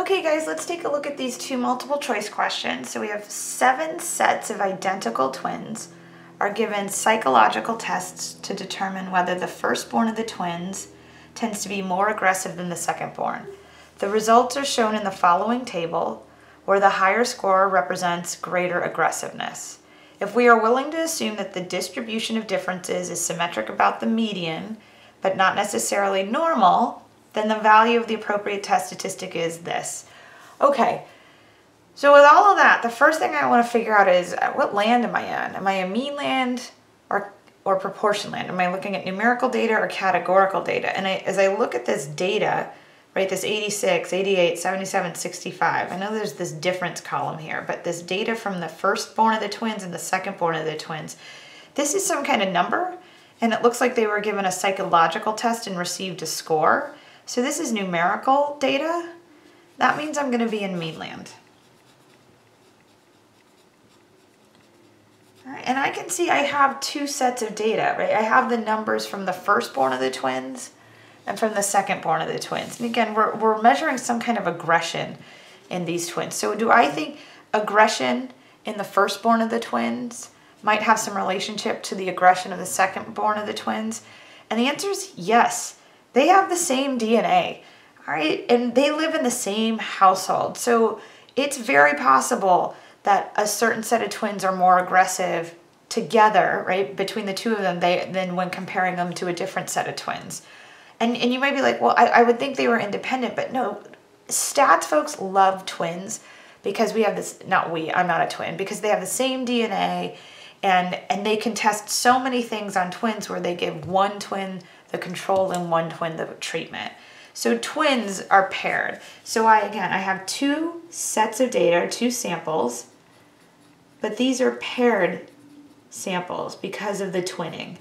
Okay guys, let's take a look at these two multiple choice questions. So we have seven sets of identical twins are given psychological tests to determine whether the firstborn of the twins tends to be more aggressive than the secondborn. The results are shown in the following table where the higher score represents greater aggressiveness. If we are willing to assume that the distribution of differences is symmetric about the median, but not necessarily normal, then the value of the appropriate test statistic is this. Okay, so with all of that, the first thing I want to figure out is uh, what land am I in? Am I a mean land or, or proportion land? Am I looking at numerical data or categorical data? And I, as I look at this data, right, this 86, 88, 77, 65, I know there's this difference column here, but this data from the firstborn of the twins and the secondborn of the twins, this is some kind of number, and it looks like they were given a psychological test and received a score. So this is numerical data. That means I'm going to be in meanland. and I can see I have two sets of data, right? I have the numbers from the firstborn of the twins and from the secondborn of the twins. And again, we're, we're measuring some kind of aggression in these twins. So do I think aggression in the firstborn of the twins might have some relationship to the aggression of the secondborn of the twins? And the answer is yes. They have the same DNA, all right? And they live in the same household. So it's very possible that a certain set of twins are more aggressive together, right, between the two of them they, than when comparing them to a different set of twins. And, and you might be like, well, I, I would think they were independent, but no, stats folks love twins because we have this, not we, I'm not a twin, because they have the same DNA and, and they can test so many things on twins where they give one twin the control and one twin the treatment. So twins are paired. So I, again, I have two sets of data, two samples, but these are paired samples because of the twinning.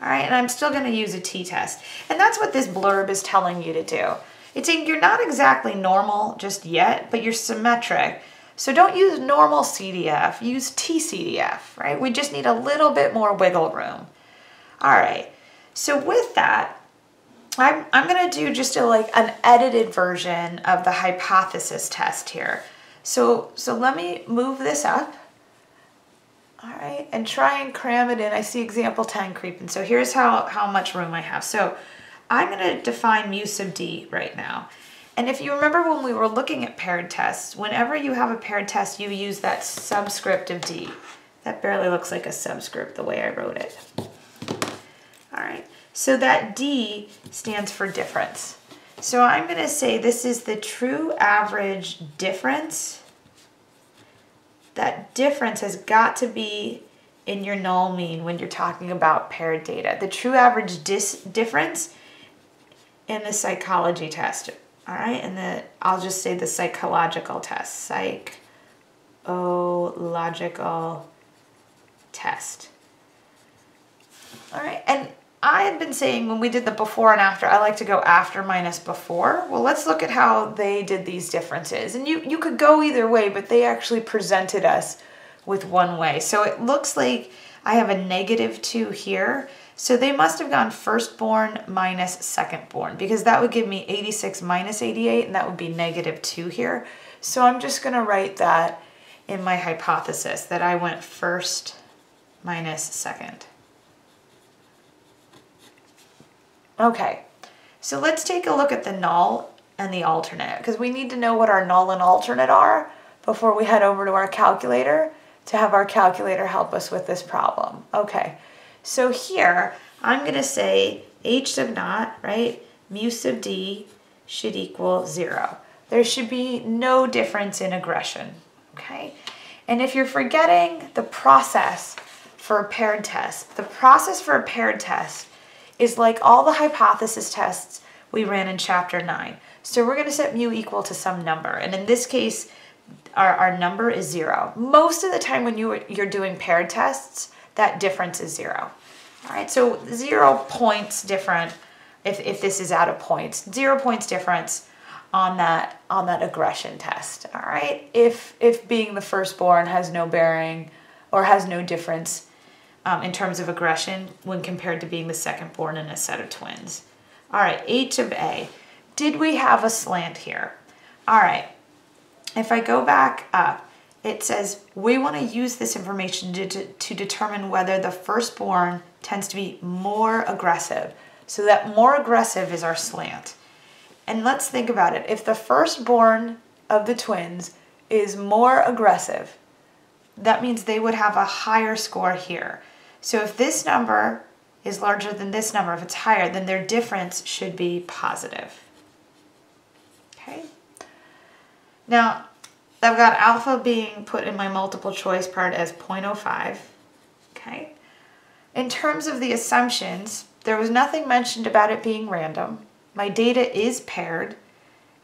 All right, and I'm still gonna use a t-test. And that's what this blurb is telling you to do. It's saying you're not exactly normal just yet, but you're symmetric. So don't use normal CDF, use TCDF, right? We just need a little bit more wiggle room. All right, so with that, I'm, I'm gonna do just a, like an edited version of the hypothesis test here. So, so let me move this up. All right, and try and cram it in. I see example 10 creeping. So here's how, how much room I have. So I'm gonna define mu sub d right now. And if you remember when we were looking at paired tests, whenever you have a paired test, you use that subscript of d. That barely looks like a subscript the way I wrote it. All right, so that d stands for difference. So I'm gonna say this is the true average difference that difference has got to be in your null mean when you're talking about paired data. The true average dis difference in the psychology test, all right? And the, I'll just say the psychological test, psychological test. All right, and I had been saying when we did the before and after, I like to go after minus before. Well, let's look at how they did these differences. And you, you could go either way, but they actually presented us with one way. So it looks like I have a negative 2 here. So they must have gone firstborn minus secondborn because that would give me 86 minus 88 and that would be negative 2 here. So I'm just going to write that in my hypothesis that I went first minus second. Okay, so let's take a look at the null and the alternate because we need to know what our null and alternate are before we head over to our calculator to have our calculator help us with this problem. Okay, so here I'm going to say h sub naught, right, mu sub d should equal zero. There should be no difference in aggression, okay? And if you're forgetting the process for a paired test, the process for a paired test is like all the hypothesis tests we ran in chapter 9. So we're going to set mu equal to some number. And in this case, our, our number is 0. Most of the time when you, you're doing paired tests, that difference is 0. All right, so 0 points different if, if this is out of points. 0 points difference on that on that aggression test. All right, if if being the firstborn has no bearing or has no difference um, in terms of aggression when compared to being the second born in a set of twins. All right, H of A. Did we have a slant here? All right, if I go back up, it says we want to use this information to, to, to determine whether the firstborn tends to be more aggressive. So that more aggressive is our slant. And let's think about it. If the firstborn of the twins is more aggressive, that means they would have a higher score here. So if this number is larger than this number, if it's higher, then their difference should be positive. Okay. Now, I've got alpha being put in my multiple choice part as 0.05. Okay. In terms of the assumptions, there was nothing mentioned about it being random. My data is paired.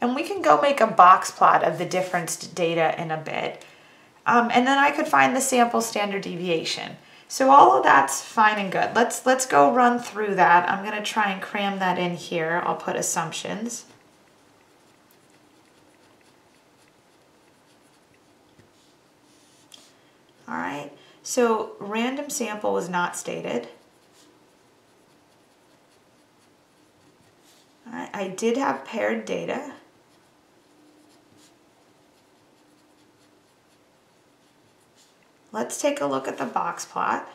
And we can go make a box plot of the difference data in a bit. Um, and then I could find the sample standard deviation. So all of that's fine and good. Let's, let's go run through that. I'm going to try and cram that in here. I'll put assumptions. All right, so random sample was not stated. All right, I did have paired data. Let's take a look at the box plot.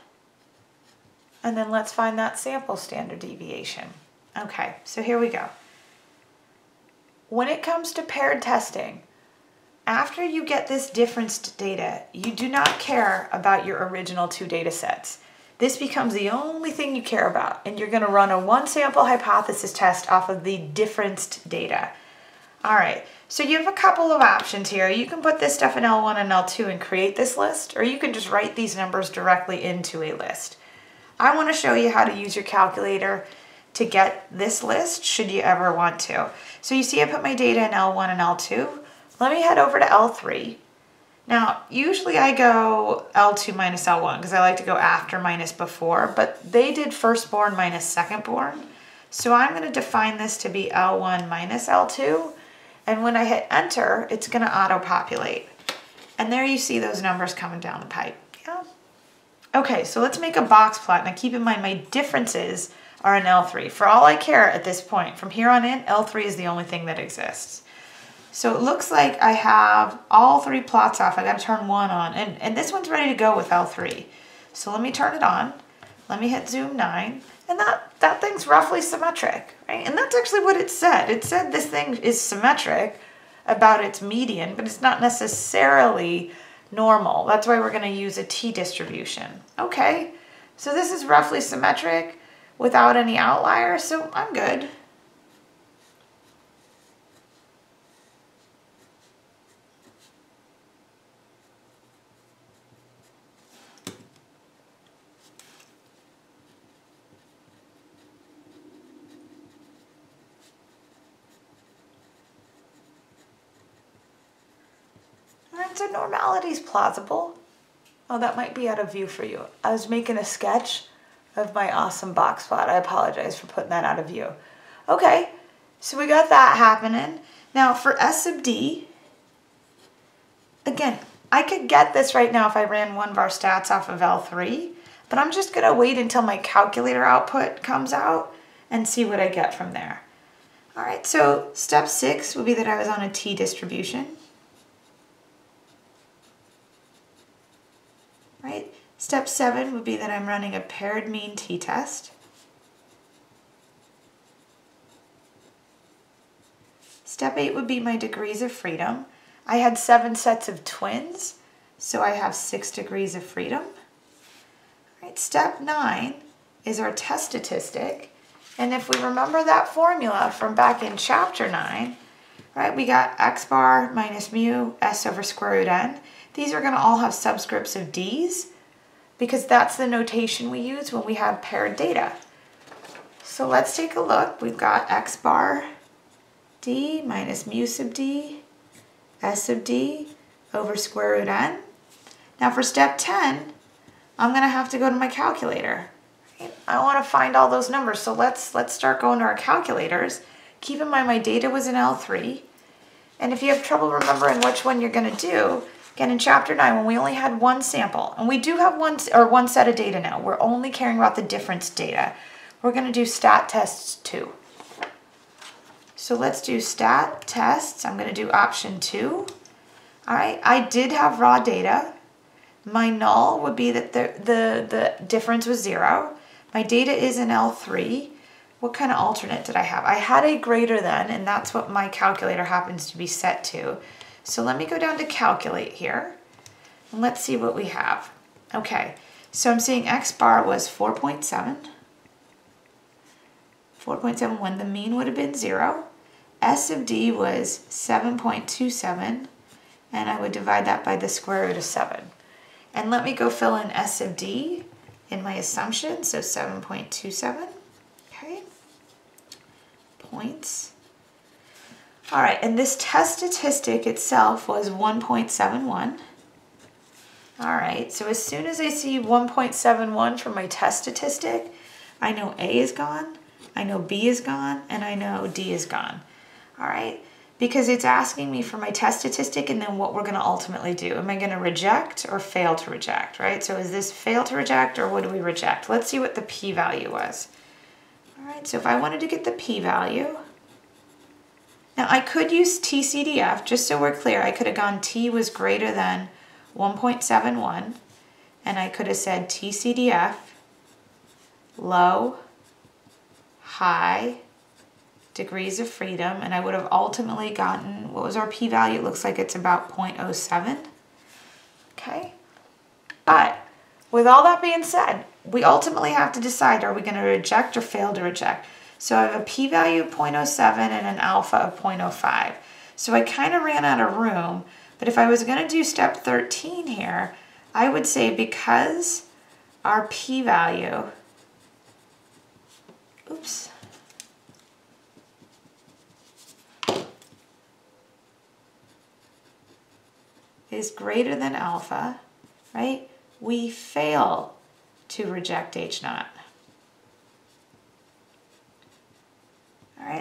And then let's find that sample standard deviation. Okay, so here we go. When it comes to paired testing, after you get this differenced data, you do not care about your original two data sets. This becomes the only thing you care about, and you're gonna run a one sample hypothesis test off of the differenced data. All right, so you have a couple of options here. You can put this stuff in L1 and L2 and create this list, or you can just write these numbers directly into a list. I wanna show you how to use your calculator to get this list, should you ever want to. So you see I put my data in L1 and L2. Let me head over to L3. Now, usually I go L2 minus L1 because I like to go after minus before, but they did firstborn minus secondborn. So I'm going to define this to be L1 minus L2. And when I hit enter, it's going to auto-populate. And there you see those numbers coming down the pipe. Yeah. Okay, so let's make a box plot. Now keep in mind my differences are in L3. For all I care at this point, from here on in, L3 is the only thing that exists. So it looks like I have all three plots off. I got to turn one on. And, and this one's ready to go with L3. So let me turn it on. Let me hit zoom 9. And that, that thing's roughly symmetric, right? And that's actually what it said. It said this thing is symmetric about its median, but it's not necessarily normal. That's why we're going to use a t-distribution. Okay, so this is roughly symmetric without any outliers, so I'm good. So normality is plausible. Oh, that might be out of view for you. I was making a sketch of my awesome box plot. I apologize for putting that out of view. Okay, so we got that happening. Now for S sub D, again, I could get this right now if I ran one of our stats off of L3, but I'm just gonna wait until my calculator output comes out and see what I get from there. All right, so step six would be that I was on a T distribution. right? Step seven would be that I'm running a paired mean t-test. Step eight would be my degrees of freedom. I had seven sets of twins, so I have six degrees of freedom. Right, step nine is our test statistic. And if we remember that formula from back in chapter nine, right, we got x bar minus mu s over square root n. These are going to all have subscripts of d's because that's the notation we use when we have paired data. So let's take a look. We've got x bar d minus mu sub d s sub d over square root n. Now for step 10, I'm going to have to go to my calculator. I want to find all those numbers. So let's let's start going to our calculators. Keep in mind my data was in L3. And if you have trouble remembering which one you're going to do, Again, in chapter 9, when we only had one sample, and we do have one, or one set of data now, we're only caring about the difference data. We're going to do stat tests 2. So let's do stat tests. I'm going to do option 2. All right, I did have raw data. My null would be that the, the, the difference was zero. My data is in L3. What kind of alternate did I have? I had a greater than, and that's what my calculator happens to be set to. So let me go down to calculate here, and let's see what we have. Okay, so I'm seeing X bar was 4.7. 4.71, the mean would have been zero. S of D was 7.27, and I would divide that by the square root of seven. And let me go fill in S of D in my assumption, so 7.27, okay? Points. All right, and this test statistic itself was 1.71. All right, so as soon as I see 1.71 for my test statistic, I know A is gone, I know B is gone, and I know D is gone. All right, because it's asking me for my test statistic and then what we're gonna ultimately do. Am I gonna reject or fail to reject, right? So is this fail to reject or what do we reject? Let's see what the p-value was. All right, so if I wanted to get the p-value, now I could use TCDF, just so we're clear, I could have gone T was greater than 1.71, and I could have said TCDF, low, high, degrees of freedom, and I would have ultimately gotten, what was our p-value? It looks like it's about 0.07. Okay, but with all that being said, we ultimately have to decide, are we gonna reject or fail to reject? So I have a p-value of 0.07 and an alpha of 0.05. So I kind of ran out of room, but if I was gonna do step 13 here, I would say because our p-value, oops, is greater than alpha, right, we fail to reject H naught.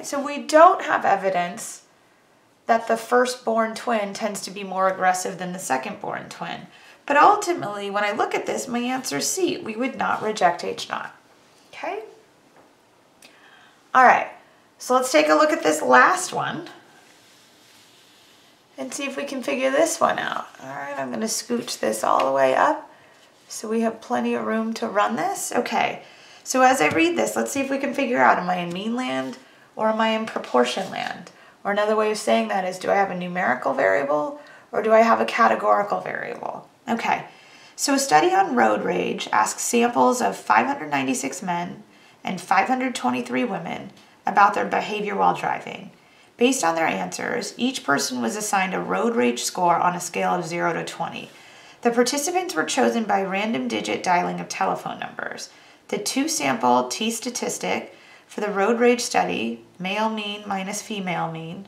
So we don't have evidence that the firstborn twin tends to be more aggressive than the secondborn twin. But ultimately, when I look at this, my answer is C. We would not reject H naught. Okay? All right, so let's take a look at this last one and see if we can figure this one out. All right, I'm gonna scooch this all the way up so we have plenty of room to run this. Okay, so as I read this, let's see if we can figure out, am I in mean land or am I in proportion land? Or another way of saying that is, do I have a numerical variable or do I have a categorical variable? Okay, so a study on road rage asks samples of 596 men and 523 women about their behavior while driving. Based on their answers, each person was assigned a road rage score on a scale of 0 to 20. The participants were chosen by random digit dialing of telephone numbers. The two sample T statistic for the road rage study, male mean minus female mean,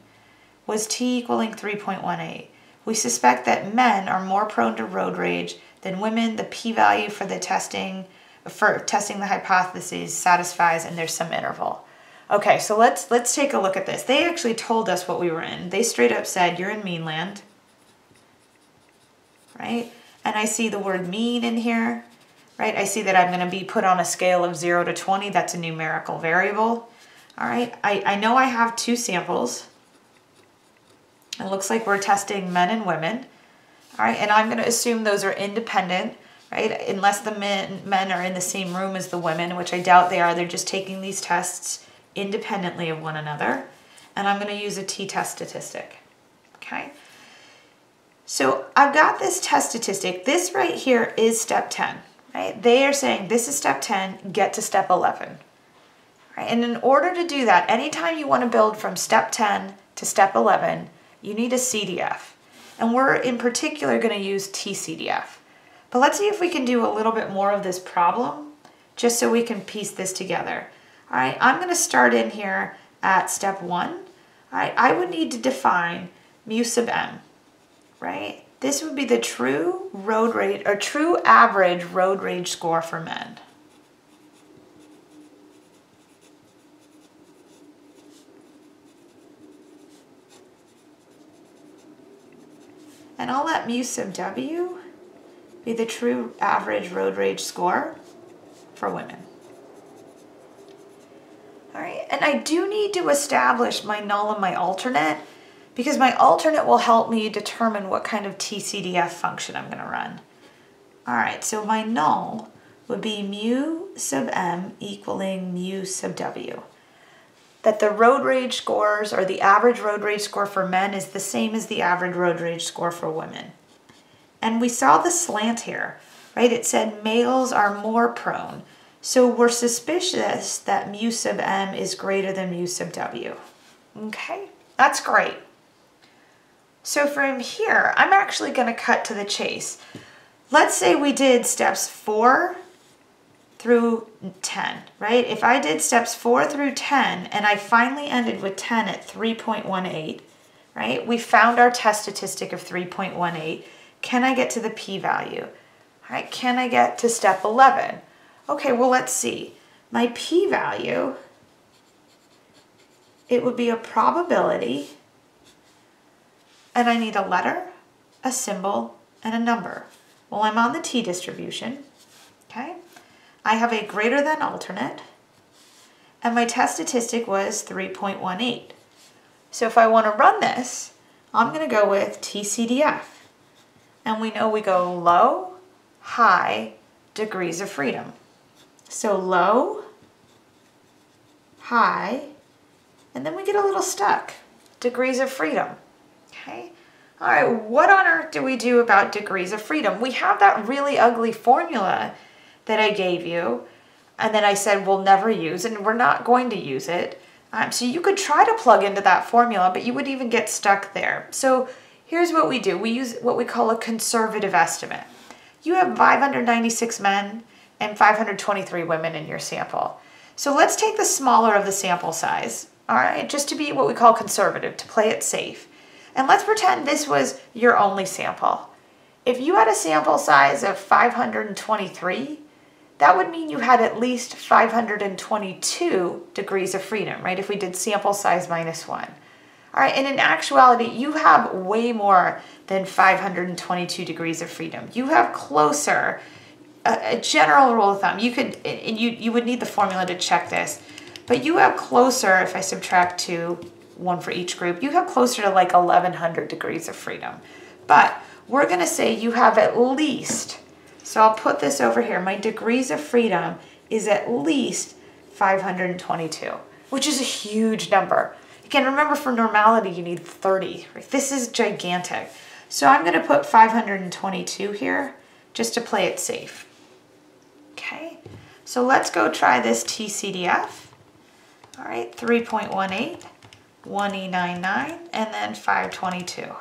was T equaling 3.18. We suspect that men are more prone to road rage than women. The p-value for the testing for testing the hypotheses satisfies and there's some interval. Okay, so let's let's take a look at this. They actually told us what we were in. They straight up said you're in meanland. Right? And I see the word mean in here right? I see that I'm going to be put on a scale of 0 to 20. That's a numerical variable. All right, I, I know I have two samples. It looks like we're testing men and women. All right, and I'm going to assume those are independent, right? Unless the men, men are in the same room as the women, which I doubt they are. They're just taking these tests independently of one another. And I'm going to use a t-test statistic, okay? So I've got this test statistic. This right here is step 10 right? They are saying this is step 10, get to step 11. Right? And in order to do that, anytime you want to build from step 10 to step 11, you need a CDF. And we're in particular going to use TCDF. But let's see if we can do a little bit more of this problem just so we can piece this together. All right, I'm going to start in here at step one. All right, I would need to define mu sub m, right? This would be the true road rage or true average road rage score for men. And I'll let mu sub W be the true average road rage score for women. All right, and I do need to establish my null and my alternate because my alternate will help me determine what kind of TCDF function I'm going to run. All right, so my null would be mu sub m equaling mu sub w. That the road rage scores or the average road rage score for men is the same as the average road rage score for women. And we saw the slant here, right? It said males are more prone. So we're suspicious that mu sub m is greater than mu sub w. Okay, that's great. So from here, I'm actually going to cut to the chase. Let's say we did steps four through 10, right? If I did steps 4 through 10 and I finally ended with 10 at 3.18, right? We found our test statistic of 3.18. Can I get to the p-value? All right, can I get to step 11? Okay, well, let's see. My p-value, it would be a probability, and I need a letter, a symbol, and a number. Well, I'm on the t-distribution, okay? I have a greater than alternate, and my test statistic was 3.18. So if I want to run this, I'm going to go with TCDF. And we know we go low, high, degrees of freedom. So low, high, and then we get a little stuck. Degrees of freedom, okay? All right, what on earth do we do about degrees of freedom? We have that really ugly formula that I gave you and then I said we'll never use and we're not going to use it. Um, so you could try to plug into that formula, but you would even get stuck there. So here's what we do. We use what we call a conservative estimate. You have 596 men and 523 women in your sample. So let's take the smaller of the sample size, all right, just to be what we call conservative, to play it safe. And let's pretend this was your only sample. If you had a sample size of 523, that would mean you had at least 522 degrees of freedom, right? If we did sample size minus one. All right, and in actuality, you have way more than 522 degrees of freedom. You have closer, a, a general rule of thumb, you could, and you, you would need the formula to check this, but you have closer, if I subtract two, one for each group, you have closer to like 1100 degrees of freedom. But we're gonna say you have at least so I'll put this over here. My degrees of freedom is at least 522, which is a huge number. Again, remember for normality, you need 30. Right? This is gigantic. So I'm gonna put 522 here just to play it safe. Okay, so let's go try this TCDF. All right, 3.18, 1E99, and then 522.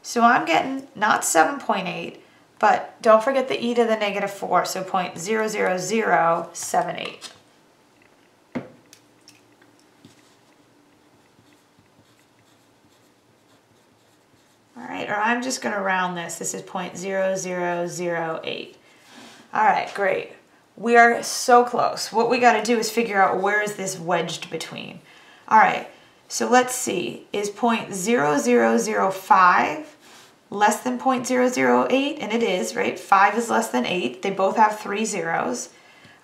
So I'm getting not 7.8, but don't forget the e to the negative 4, so 0.00078. All right, or I'm just going to round this. This is 0.0008. All right, great. We are so close. What we got to do is figure out where is this wedged between. All right, so let's see. Is 0.0005 less than 0.008, and it is, right? 5 is less than 8. They both have three zeros,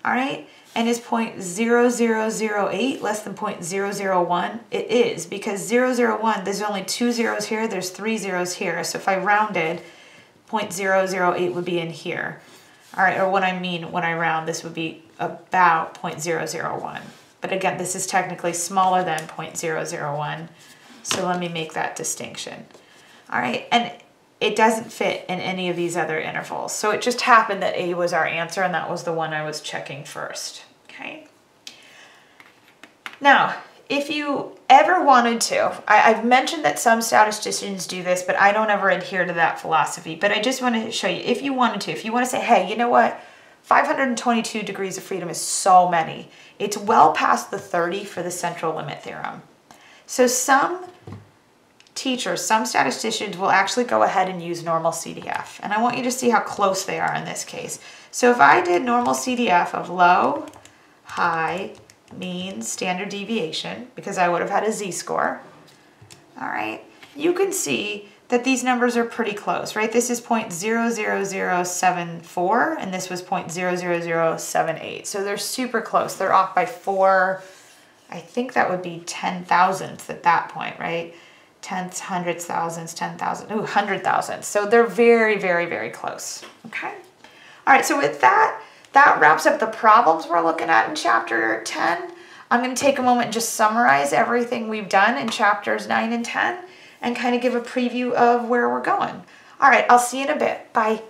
all right? And is 0.0008 less than 0.001? It is, because 001, there's only two zeros here, there's three zeros here. So if I rounded, 0.008 would be in here. All right, or what I mean when I round, this would be about 0.001. But again, this is technically smaller than 0.001. So let me make that distinction. All right, and it doesn't fit in any of these other intervals. So it just happened that A was our answer and that was the one I was checking first, okay? Now, if you ever wanted to, I, have mentioned that some statisticians do this, but I don't ever adhere to that philosophy. But I just want to show you, if you wanted to, if you want to say, hey, you know what? 522 degrees of freedom is so many. It's well past the 30 for the central limit theorem. So some teachers, some statisticians will actually go ahead and use normal CDF. And I want you to see how close they are in this case. So if I did normal CDF of low, high, mean, standard deviation, because I would have had a z-score, all right, you can see that these numbers are pretty close, right? This is 0.00074 and this was 0.00078. So they're super close. They're off by four, I think that would be 10 thousandths at that point, right? Tenths, hundreds, thousands, ten thousand, ooh, hundred thousand. So they're very, very, very close. Okay. All right. So with that, that wraps up the problems we're looking at in chapter 10. I'm going to take a moment and just summarize everything we've done in chapters 9 and 10 and kind of give a preview of where we're going. All right, I'll see you in a bit. Bye.